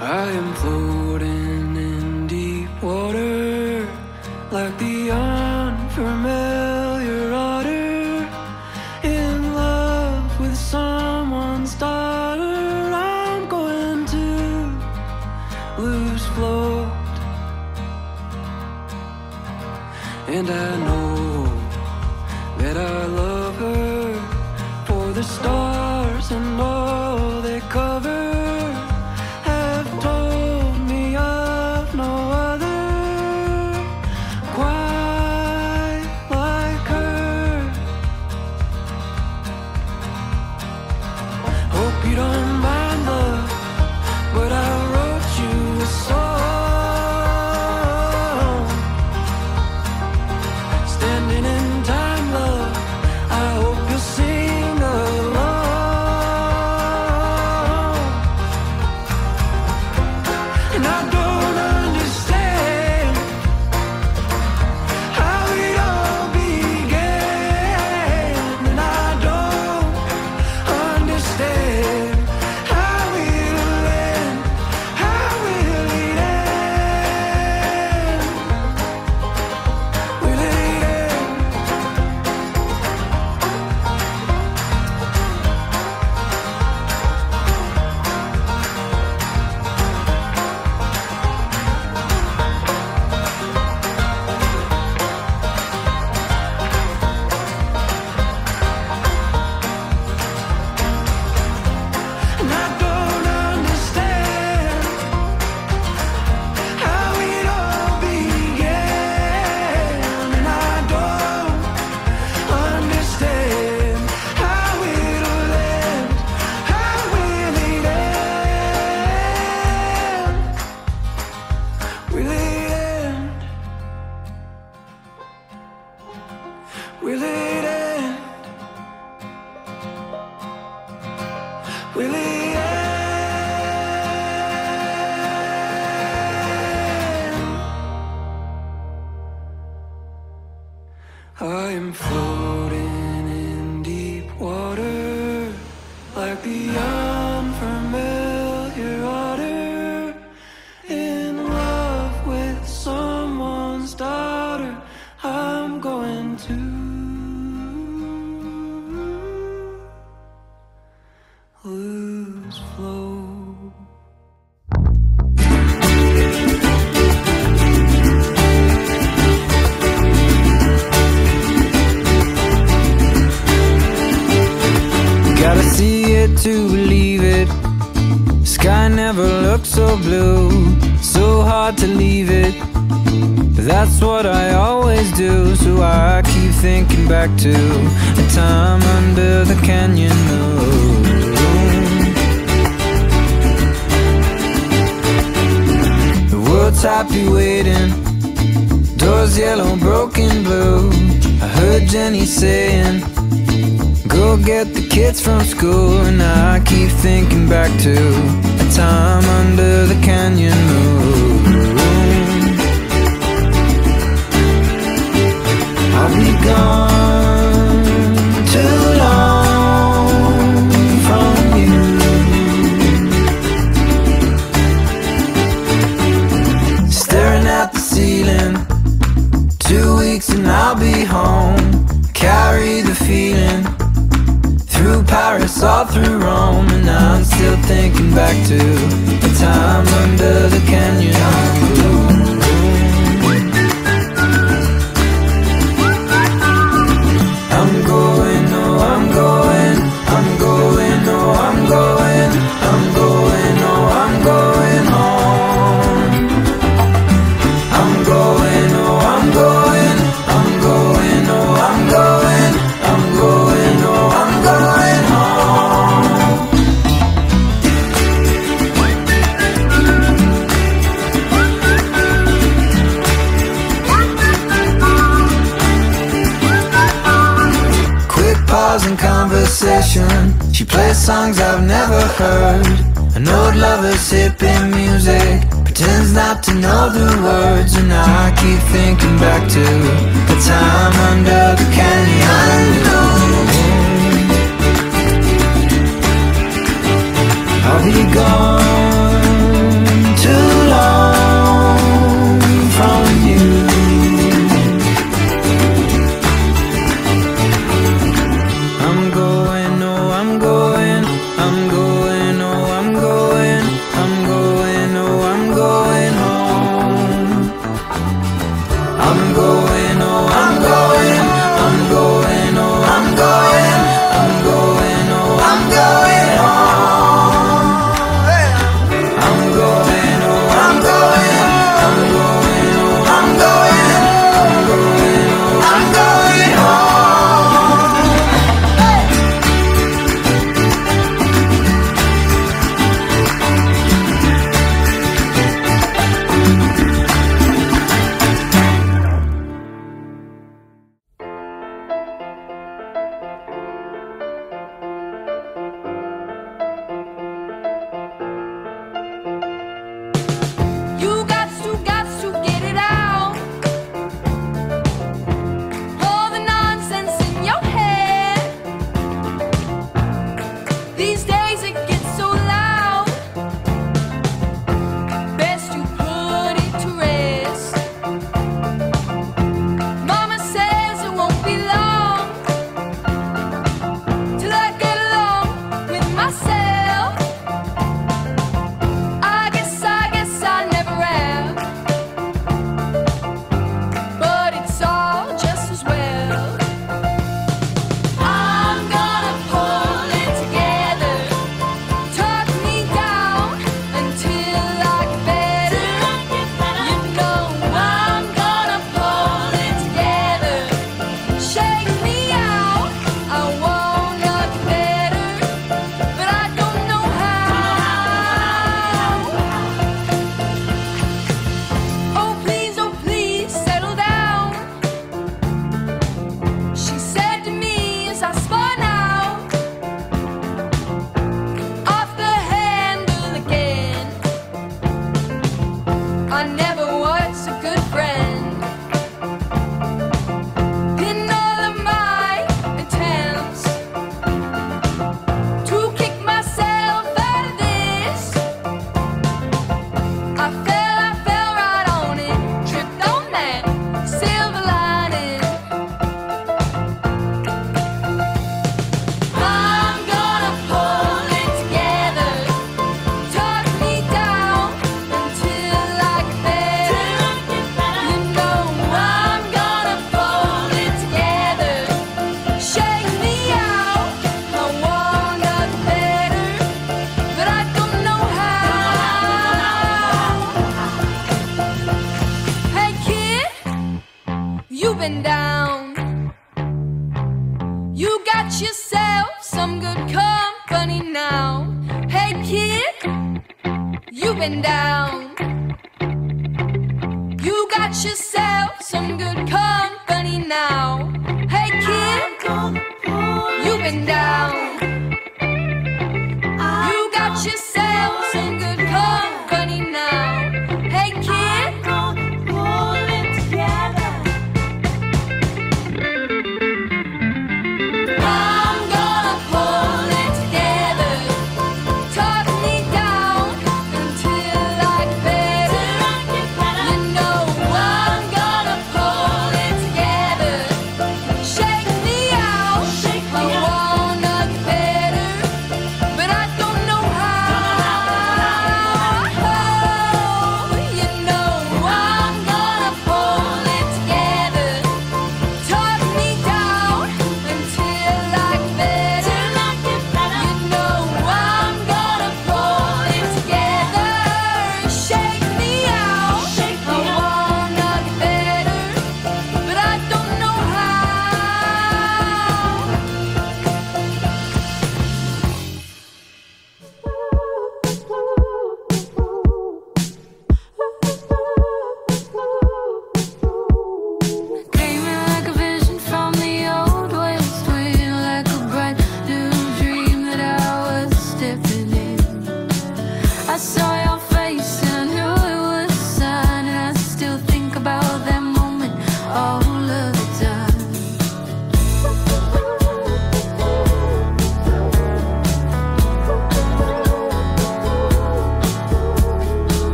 I am floating in deep water like the unfamiliar otter in love with someone's daughter. I'm going to lose float, and I know that I love her for the stars Will it never looked so blue, so hard to leave it. That's what I always do, so I keep thinking back to a time under the canyon moon. The world's happy waiting, doors yellow, broken blue. I heard Jenny saying. Go get the kids from school And I keep thinking back to time under the canyon moon. I'll be gone too long from you? Staring at the ceiling Two weeks and I'll be home. Carry the feeling through Paris, all through Rome, and I'm still thinking back to the time under the canyon. To know the words. And I keep thinking back to the time under the canyon. I'll be gone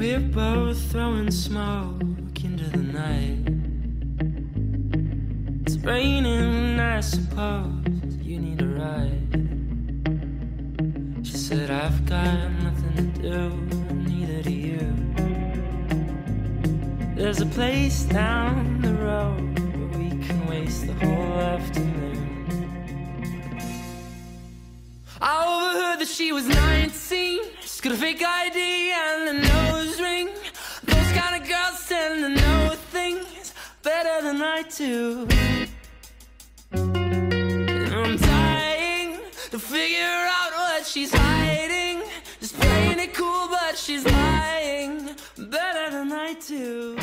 both throwing smoke into the night. It's raining, I suppose you need a ride. She said, I've got nothing to do, neither do you. There's a place down the road where we can waste the whole afternoon. I overheard that she was 19. She's got a fake ID and a I do. I'm dying to figure out what she's hiding. Just playing it cool, but she's lying better than I do.